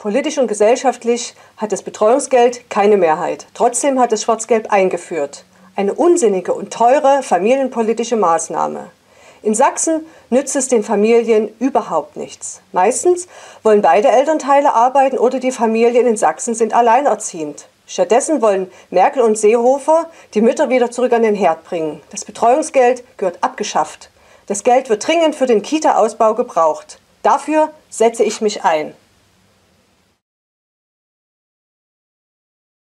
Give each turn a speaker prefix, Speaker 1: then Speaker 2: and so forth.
Speaker 1: Politisch und gesellschaftlich hat das Betreuungsgeld keine Mehrheit. Trotzdem hat es Schwarz-Gelb eingeführt. Eine unsinnige und teure familienpolitische Maßnahme. In Sachsen nützt es den Familien überhaupt nichts. Meistens wollen beide Elternteile arbeiten oder die Familien in Sachsen sind alleinerziehend. Stattdessen wollen Merkel und Seehofer die Mütter wieder zurück an den Herd bringen. Das Betreuungsgeld gehört abgeschafft. Das Geld wird dringend für den Kita-Ausbau gebraucht. Dafür setze ich mich ein.